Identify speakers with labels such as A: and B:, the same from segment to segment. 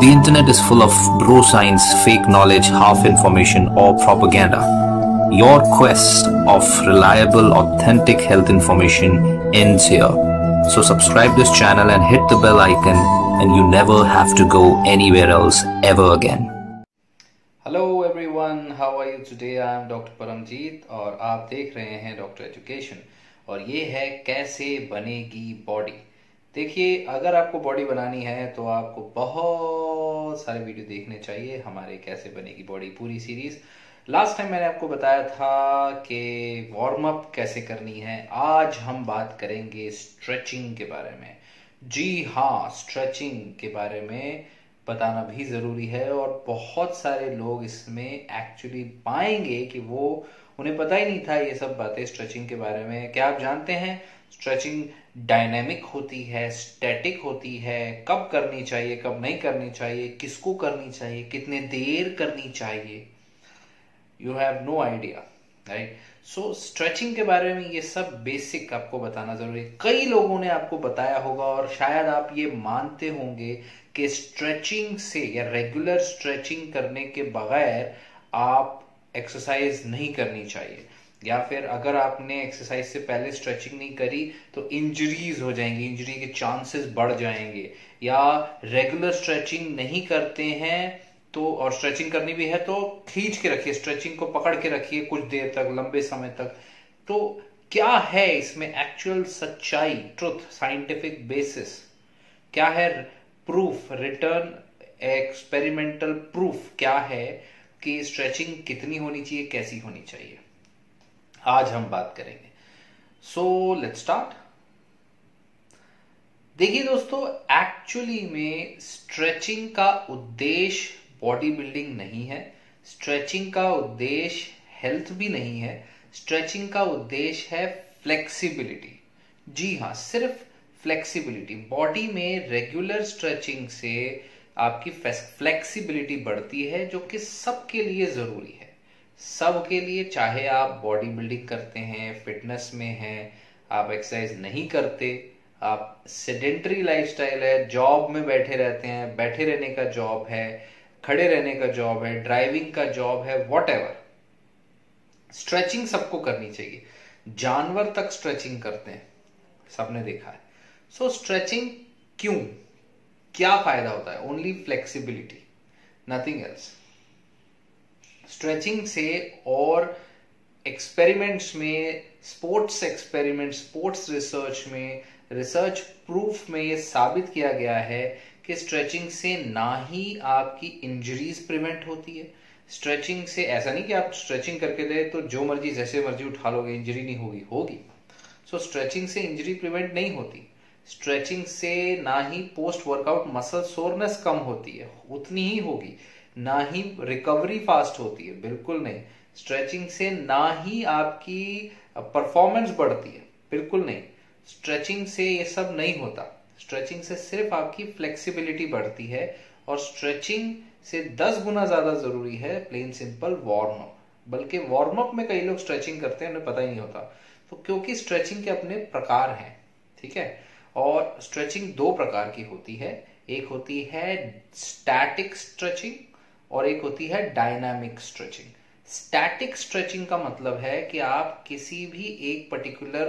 A: The internet is full of bro science, fake knowledge, half information, or propaganda. Your quest of reliable, authentic health information ends here. So subscribe this channel and hit the bell icon and you never have to go anywhere else ever again.
B: Hello everyone how are you today I am doctor Paramjeet और आप देख रहे हैं doctor education और ये है कैसे बनेगी बॉडी देखिए अगर आपको बॉडी बनानी है तो आपको बहुत सारे वीडियो देखने चाहिए। हमारे कैसे बनेगी बॉडी पूरी सीरीज़ लास्ट टाइम मैंने आपको बताया था कि वार्म अप कैसे करनी है। आज हम बात करेंगे स्ट्रेचिंग के बारे में। जी हाँ स्ट्रेचिंग के बारे में बताना भी ज़रूरी है और बहुत सारे लोग इसमें एक्चुअली पाएँगे कि वो, उन्हें पता ही नहीं था ये सब बातें स्ट्रेचिंग के बारे में। क्या आप जानते हैं? स्ट्रेचिंग डायनेमिक होती है स्टैटिक होती है, कब करनी चाहिए, कब नहीं करनी चाहिए, किसको करनी चाहिए, कितने देर करनी चाहिए you have no idea right so stretching के बारे में ये सब बेसिक आपको बताना ज़रूरी है। कई लोगों ने आपको बताया होगा और शायद आप ये मानते होंगे कि स्ट्रेचिंग से या रेगुलर स्ट्रेचिंग करने के बगैर आप एक्सरसाइज नहीं करनी चाहिए। या फिर अगर आपने एक्सरसाइज से पहले स्ट्रेचिंग नहीं करी तो इंजरीज हो जाएँगी इंजरी के चांसेस बढ़ जाएँगे। या रेगुलर स्ट्रेचिंग नहीं करते हैं तो और स्ट्रेचिंग करनी भी है तो खींच के रखिए स्ट्रेचिंग को पकड़ के रखिए कुछ देर तक, लंबे समय तक। तो क्या है इसमें एक्चुअल सच्चाई ट्रुथ साइंटिफिक बेसिस क्या है प्रूफ रिटर्न एक्सपेरिमेंटल प्रूफ क्या है कि स्ट्रेचिंग कितनी होनी चाहिए, कैसी होनी चाहिए? आज हम बात करेंगे। सो लेट स्टार्ट देखिए दोस्तों एक्चुअली में स्ट्रेचिंग का उद्देश्य बॉडी बिल्डिंग नहीं है। स्ट्रेचिंग का उद्देश्य हेल्थ भी नहीं है। स्ट्रेचिंग का उद्देश्य है फ्लेक्सिबिलिटी जी हाँ सिर्फ़ फ्लेक्सिबिलिटी बॉडी में रेगुलर स्ट्रेचिंग से आपकी फ्लेक्सिबिलिटी बढ़ती है, जो कि सबके लिए ज़रूरी है। सबके लिए चाहे आप बॉडी बिल्डिंग करते हैं फिटनेस में हैं आप एक्सरसाइज नहीं करते आप सेडेंटरी लाइफस्टाइल है जॉब में बैठे रहते हैं बैठे रहने का जॉब है खड़े रहने का जॉब है ड्राइविंग का जॉब है वॉट स्ट्रेचिंग सबको करनी चाहिए। जानवर तक स्ट्रेचिंग करते हैं। सबने देखा है। सो so, स्ट्रेचिंग क्यों? क्या फ़ायदा होता है? Only flexibility nothing else stretching से और एक्सपेरिमेंट्स में स्पोर्ट्स एक्सपेरिमेंट स्पोर्ट्स रिसर्च में रिसर्च प्रूफ में ये साबित किया गया है कि स्ट्रेचिंग से ना ही आपकी इंजरीज प्रिवेंट होती है। स्ट्रेचिंग से ऐसा नहीं कि आप स्ट्रेचिंग करके दे तो जो मर्ज़ी जैसे मर्ज़ी उठा लोगे इंजरी नहीं होगी होगी। सो so, स्ट्रेचिंग से इंजरी प्रिवेंट नहीं होती। स्ट्रेचिंग से ना ही पोस्ट वर्कआउट मसल सोरनेस कम होती है उतनी ही होगी। ना ही रिकवरी फास्ट होती है, बिल्कुल नहीं। स्ट्रेचिंग से ना ही आपकी परफॉर्मेंस बढ़ती है, बिल्कुल नहीं। स्ट्रेचिंग से ये सब नहीं होता। स्ट्रेचिंग से सिर्फ़ आपकी फ्लेक्सिबिलिटी बढ़ती है और स्ट्रेचिंग से 10 गुना ज़्यादा ज़रूरी है प्लेन सिंपल वार्म अप बल्कि वार्म अप में कई लोग स्ट्रेचिंग करते हैं, उन्हें पता ही नहीं होता। तो क्योंकि स्ट्रेचिंग के अपने प्रकार हैं, ठीक है? और स्ट्रेचिंग दो प्रकार की होती है। एक होती है स्टैटिक स्ट्रेचिंग और एक होती है डायनामिक स्ट्रेचिंग स्टैटिक स्ट्रेचिंग का मतलब है कि आप किसी भी एक पर्टिकुलर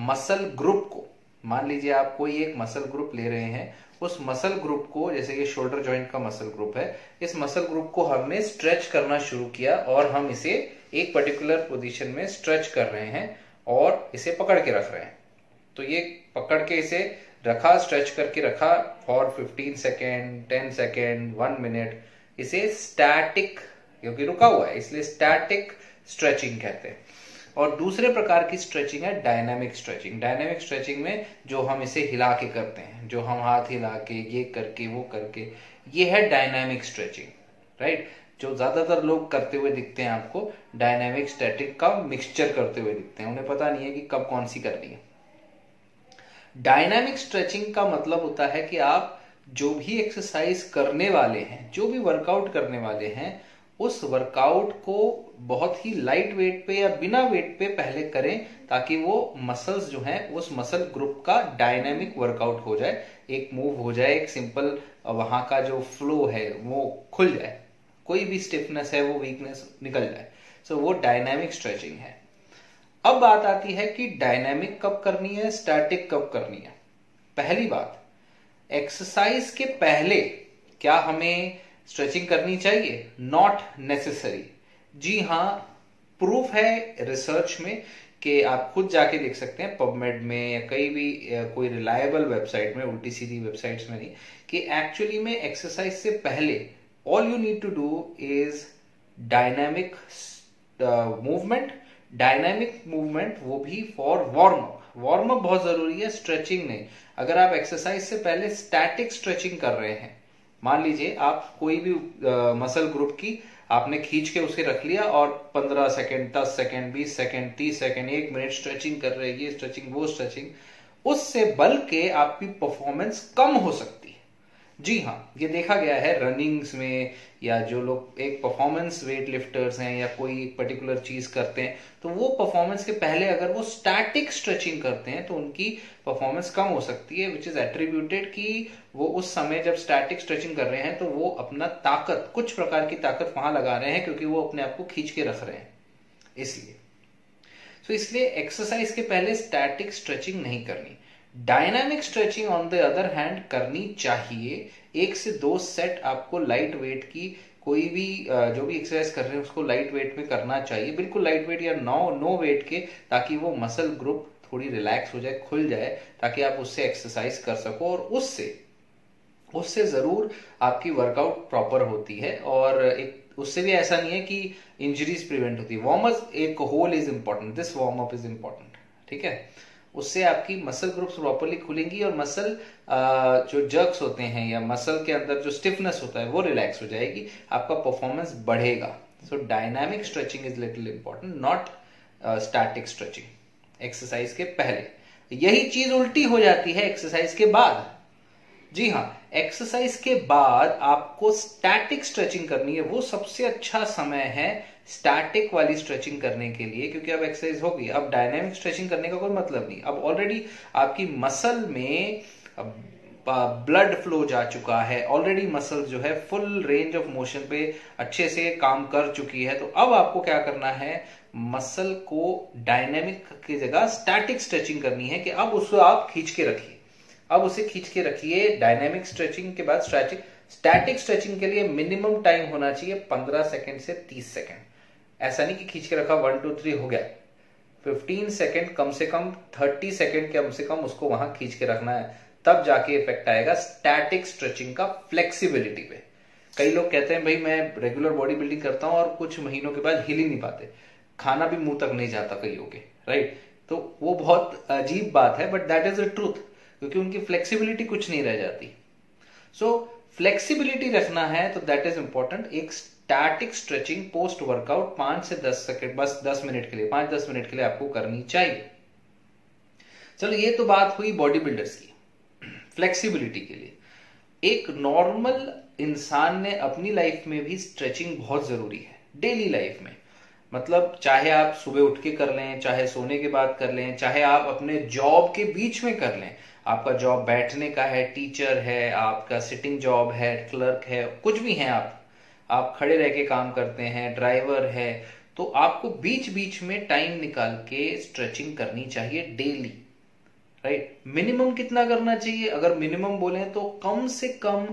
B: मसल ग्रुप को, मान लीजिए आप कोई एक मसल ग्रुप ले रहे हैं, उस मसल ग्रुप को, जैसे कि शोल्डर जॉइंट का मसल ग्रुप है, इस मसल ग्रुप को हमने स्ट्रेच करना शुरू किया और हम इसे एक पर्टिकुलर पोजीशन में स्ट्रेच कर रहे हैं और इसे पकड़ के रख रहे हैं। तो ये पकड़ के इसे रखा स्ट्रेच करके रखा for 15 second 10 second one minute इसे स्टैटिक क्योंकि रुका हुआ है, इसलिए स्टैटिक स्ट्रेचिंग कहते हैं। और दूसरे प्रकार की स्ट्रेचिंग है डायनामिक स्ट्रेचिंग डायनामिक स्ट्रेचिंग में जो हम इसे हिला के करते हैं, जो हम हाथ हिला के, ये करके, वो करके, ये है डायनामिक स्ट्रेचिंग राइट जो ज़्यादातर लोग करते हुए दिखते हैं आपको डायनामिक स्टैटिक का मिक्सचर करते हुए दिखते हैं। उन्हें पता नहीं है कि कब कौन सी करनी है। डायनामिक स्ट्रेचिंग का मतलब होता है कि आप जो भी एक्सरसाइज करने वाले हैं जो भी वर्कआउट करने वाले हैं उस वर्कआउट को बहुत ही लाइट वेट पे या बिना वेट पे पहले करें ताकि वो मसल्स जो हैं उस मसल ग्रुप का डायनेमिक वर्कआउट हो जाए। एक मूव हो जाए एक सिंपल वहाँ का जो फ्लो है वो खुल जाए। कोई भी स्टिफनेस है वो वीकनेस निकल जाए। सो so, वो डायनेमिक स्ट्रेचिंग है। अब बात आती है कि डायनेमिक कब करनी है स्टैटिक कब करनी है। पहली बात एक्सरसाइज के पहले क्या हमें स्ट्रेचिंग करनी चाहिए? नॉट नेसेसरी जी हाँ प्रूफ है रिसर्च में कि आप खुद जाके देख सकते हैं पबमेड में या कई भी कोई रिलायबल वेबसाइट में उल्टी सीधी वेबसाइट्स में नहीं, कि एक्चुअली में एक्सरसाइज से पहले all you need to do is dynamic movement dynamic movement वो भी for warm up warm up बहुत ज़रूरी है स्ट्रेचिंग नहीं अगर आप एक्सरसाइज से पहले स्टैटिक स्ट्रेचिंग कर रहे हैं, मान लीजिए आप कोई भी मसल ग्रुप की आपने खींच के उसे रख लिया और 15 सेकंड 10 सेकंड 20 सेकंड 30 सेकंड एक मिनट स्ट्रेचिंग कर रहे ये स्ट्रेचिंग वो स्ट्रेचिंग उससे बल के आपकी परफॉर्मेंस कम हो सकती जी हाँ ये देखा गया है रनिंग्स में, या जो लोग एक परफॉर्मेंस वेट लिफ्टर्स हैं, या कोई पर्टिकुलर चीज़ करते हैं तो वो परफॉर्मेंस के पहले अगर वो स्टैटिक स्ट्रेचिंग करते हैं तो उनकी परफॉर्मेंस कम हो सकती है विच इज़ एट्रीब्यूटेड कि वो उस समय जब स्टैटिक स्ट्रेचिंग कर रहे हैं तो वो अपना ताकत, कुछ प्रकार की ताकत वहाँ लगा रहे हैं, क्योंकि वो अपने आप को खींच के रख रहे हैं, इसलिए। तो इसलिए एक्सरसाइज के पहले स्टैटिक स्ट्रेचिंग नहीं करनी। Dynamic stretching on the other hand करनी चाहिए। एक से दो सेट आपको लाइट वेट की कोई भी जो भी एक्सरसाइज कर रहे हैं, उसको लाइट वेट में करना चाहिए। बिल्कुल लाइट वेट या नो नो वेट के, ताकि वो मसल ग्रुप थोड़ी रिलैक्स हो जाए, खुल जाए, ताकि आप उससे एक्सरसाइज कर सको। और उससे उससे ज़रूर आपकी वर्कआउट प्रॉपर होती है। और एक, उससे भी ऐसा नहीं है कि इंजरीज प्रिवेंट होती है। वार्म एक whole is important this warm up is important ठीक है? उससे आपकी मसल ग्रुप्स प्रॉपरली खुलेंगी और मसल जो जर्क्स होते हैं या मसल के अंदर जो स्टिफनेस होता है, वो रिलैक्स हो जाएगी, आपका परफॉर्मेंस बढ़ेगा। So dynamic stretching is little important not static stretching exercise के पहले। यही चीज़ उल्टी हो जाती है एक्सरसाइज के बाद। जी हाँ एक्सरसाइज के बाद आपको स्टैटिक स्ट्रेचिंग करनी है, वो सबसे अच्छा समय है स्टैटिक वाली स्ट्रेचिंग करने के लिए, क्योंकि अब एक्सरसाइज होगी। अब डायनेमिक स्ट्रेचिंग करने का कोई मतलब नहीं। अब ऑलरेडी आपकी मसल में ब्लड फ्लो जा चुका है। ऑलरेडी मसल जो है फुल रेंज ऑफ़ मोशन पे अच्छे से काम कर चुकी है। तो अब आपको क्या करना है? मसल को डायनेमिक की जगह स्टैटिक स्ट्रेचिंग करनी है कि अब उसको आप खींच के रखिए। अब उसे खींच के रखिए। डायनेमिक स्ट्रेचिंग के बाद स्ट्रेचिंग स्टैटिक स्ट्रेचिंग के लिए मिनिमम टाइम होना चाहिए 15 सेकंड से 30 सेकंड ऐसा नहीं कि खींच के रखा वन टू थ्री हो गया। 15 सेकंड कम से कम 30 सेकंड कम से कम उसको वहाँ खींच के रखना है। तब जाके इफ़ेक्ट आएगा स्टैटिक स्ट्रेचिंग का फ्लेक्सिबिलिटी पे। कई लोग कहते हैं भाई मैं रेगुलर बॉडी बिल्डिंग करता हूँ और कुछ महीनों के बाद हिल ही नहीं पाते। खाना भी मुँह तक नहीं जाता कईयों के राइट तो वो बहुत अजीब बात है but that is the truth क्योंकि उनकी फ्लेक्सिबिलिटी कुछ नहीं रह जाती। सो so, फ्लेक्सिबिलिटी रखना है तो दैट इज़ इंपॉर्टेंट एक स्टैटिक स्ट्रेचिंग पोस्ट वर्कआउट पाँच से दस सेकेंड बस दस मिनट के लिए, पाँच दस मिनट के लिए आपको करनी चाहिए। चलो, ये तो बात हुई बॉडी बिल्डर्स की फ्लेक्सिबिलिटी के लिए। एक नॉर्मल इंसान ने अपनी लाइफ में भी स्ट्रेचिंग बहुत ज़रूरी है डेली लाइफ में। मतलब चाहे आप सुबह उठ के कर लें, चाहे सोने के बाद कर लें, चाहे आप अपने जॉब के बीच में कर लें। आपका जॉब बैठने का है टीचर है, आपका सिटिंग जॉब है क्लर्क है, कुछ भी है आप। आप खड़े रह के काम करते हैं ड्राइवर है तो आपको बीच बीच में टाइम निकाल के स्ट्रेचिंग करनी चाहिए डेली राइट मिनिमम कितना करना चाहिए? अगर मिनिमम बोले तो कम से कम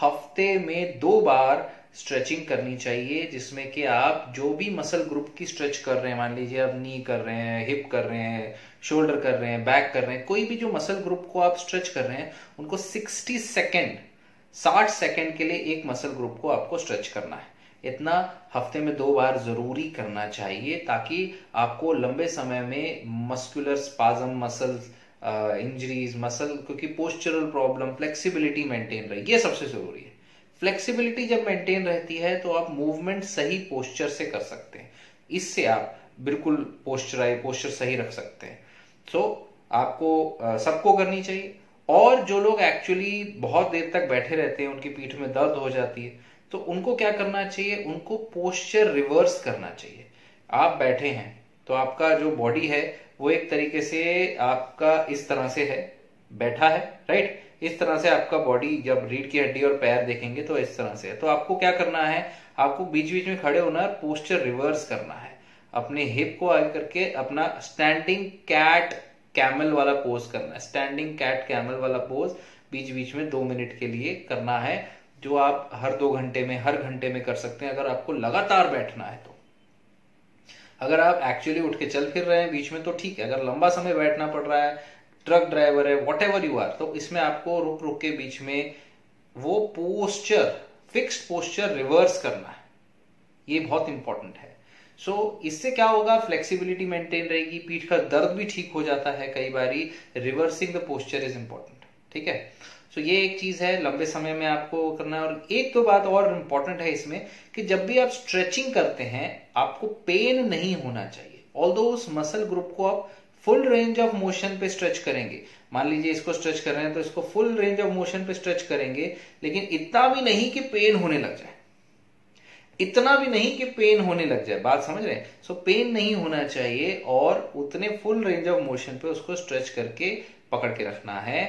B: हफ़्ते में दो बार स्ट्रेचिंग करनी चाहिए, जिसमें कि आप जो भी मसल ग्रुप की स्ट्रेच कर रहे हैं, मान लीजिए आप नी कर रहे हैं हिप कर रहे हैं शोल्डर कर रहे हैं बैक कर रहे हैं, कोई भी जो मसल ग्रुप को आप स्ट्रेच कर रहे हैं, उनको 60 सेकेंड 60 सेकेंड के लिए एक मसल ग्रुप को आपको स्ट्रेच करना है। इतना हफ़्ते में दो बार ज़रूरी करना चाहिए ताकि आपको लंबे समय में muscular spasm muscle injuries muscle क्योंकि पोस्चरल प्रॉब्लम फ्लेक्सिबिलिटी मेंटेन रहे ये सबसे ज़रूरी है। फ्लेक्सिबिलिटी जब मेंटेन रहती है तो आप मूवमेंट सही पोस्चर से कर सकते हैं। इससे आप बिल्कुल पोस्चर पोस्चर सही रख सकते हैं। सो so, आपको सबको करनी चाहिए। और जो लोग एक्चुअली बहुत देर तक बैठे रहते हैं, उनकी पीठ में दर्द हो जाती है तो उनको क्या करना चाहिए? उनको पोस्चर रिवर्स करना चाहिए। आप बैठे हैं तो आपका जो बॉडी है, वो एक तरीके से आपका इस तरह से है। बैठा है राइट इस तरह से आपका बॉडी जब रीढ़ की हड्डी और पैर देखेंगे तो इस तरह से है। तो आपको क्या करना है? आपको बीच बीच में खड़े होना पोस्चर रिवर्स करना है। अपने हिप को आगे करके अपना स्टैंडिंग कैट कैमल वाला पोज करना है। स्टैंडिंग कैट कैमल वाला पोज बीच बीच में दो मिनट के लिए करना है, जो आप हर दो घंटे में, हर घंटे में कर सकते हैं, अगर आपको लगातार बैठना है तो। अगर आप एक्चुअली उठ के चल फिर रहे हैं बीच में तो ठीक है। अगर लंबा समय बैठना पड़ रहा है ट्रक ड्राइवर है वट एवर यू आर तो इसमें आपको रुक रुक के बीच में वो पोस्चर फिक्स्ड पोस्चर रिवर्स करना है। ये बहुत इंपॉर्टेंट है। सो so, इससे क्या होगा? फ्लेक्सिबिलिटी मेंटेन रहेगी पीठ का दर्द भी ठीक हो जाता है कई बारी। Reversing the posture is important ठीक है? सो so, ये एक चीज़ है लंबे समय में आपको करना है। और एक तो बात और इंपॉर्टेंट है इसमें कि जब भी आप स्ट्रेचिंग करते हैं आपको पेन नहीं होना चाहिए। ऑल उस मसल ग्रुप को आप फुल रेंज ऑफ़ मोशन पे स्ट्रेच करेंगे। मान लीजिए इसको स्ट्रेच कर रहे हैं तो इसको फुल रेंज ऑफ़ मोशन पे स्ट्रेच करेंगे लेकिन इतना भी नहीं कि पेन होने लग जाए। इतना भी नहीं कि पेन होने लग जाए। बात समझ रहे हैं? सो पेन नहीं होना चाहिए और उतने फुल रेंज ऑफ़ मोशन पे उसको स्ट्रेच करके पकड़ के रखना है।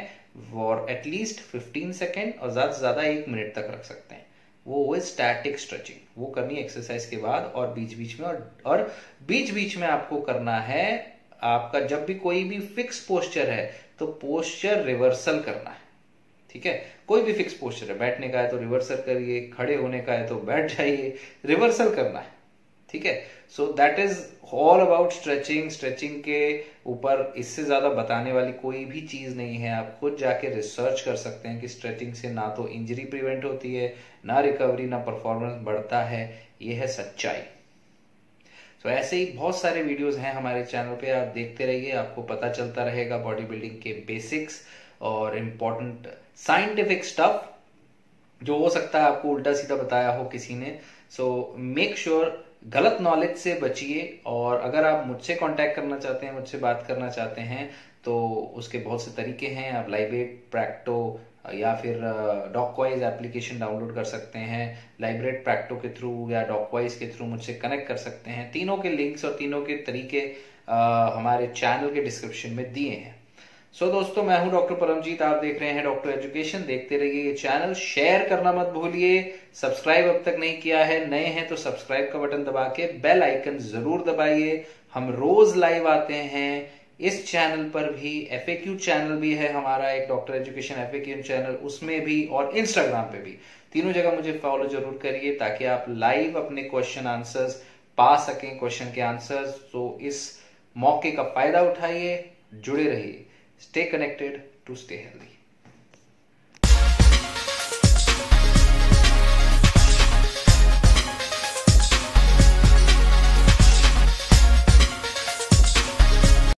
B: फॉर एटलीस्ट 15 सेकेंड और ज़्यादा से ज़्यादा एक मिनट तक रख सकते हैं। वो वो स्टैटिक स्ट्रेचिंग वो करनी है एक्सरसाइज के बाद और बीच बीच में और, और बीच बीच में आपको करना है आपका जब भी कोई भी फिक्स पोस्चर है तो पोस्चर रिवर्सल करना है। ठीक है? कोई भी फिक्स पोस्चर है, बैठने का है तो रिवर्सल करिए, खड़े होने का है तो बैठ जाइए रिवर्सल करना है, ठीक है? So that is all about stretching stretching के ऊपर इससे ज़्यादा बताने वाली कोई भी चीज़ नहीं है। आप खुद जाके रिसर्च कर सकते हैं कि स्ट्रेचिंग से ना तो इंजरी प्रिवेंट होती है, ना रिकवरी ना परफॉर्मेंस बढ़ता है, ये है सच्चाई। तो ऐसे ही बहुत सारे वीडियोस हैं हमारे चैनल पे, आप देखते रहिए, आपको पता चलता रहेगा बॉडी बिल्डिंग के बेसिक्स और इम्पोर्टेंट साइंटिफिक स्टफ़ जो हो सकता है आपको उल्टा सीधा बताया हो किसी ने। सो मेक श्योर गलत नॉलेज से बचिए और अगर आप मुझसे कांटेक्ट करना चाहते हैं मुझसे बात करना चाहते हैं तो उसके बहुत से तरीके हैं। आप लाइब्रेट प्रैक्टो या फिर डॉकवाइज एप्लीकेशन डाउनलोड कर सकते हैं। लाइब्रेट प्रैक्टो के थ्रू या डॉकवाइज के थ्रू मुझसे कनेक्ट कर सकते हैं। तीनों के लिंक्स और तीनों के तरीके आ, हमारे चैनल के डिस्क्रिप्शन में दिए हैं। सो so, दोस्तों मैं हूँ डॉक्टर परमजीत आप देख रहे हैं डॉक्टर एजुकेशन देखते रहिए ये चैनल शेयर करना मत भूलिए। सब्सक्राइब अब तक नहीं किया है नए हैं तो सब्सक्राइब का बटन दबा के बेल आइकन ज़रूर दबाइए। हम रोज लाइव आते हैं। इस चैनल पर भी एफएक्यू चैनल भी है हमारा एक डॉक्टर एजुकेशन FAQ चैनल उसमें भी और इंस्टाग्राम पे भी। तीनों जगह मुझे फॉलो ज़रूर करिए ताकि आप लाइव अपने क्वेश्चन आंसर्स पा सकें क्वेश्चन के आंसर्स तो इस मौके का फ़ायदा उठाइए जुड़े रहिए। Stay connected to stay healthy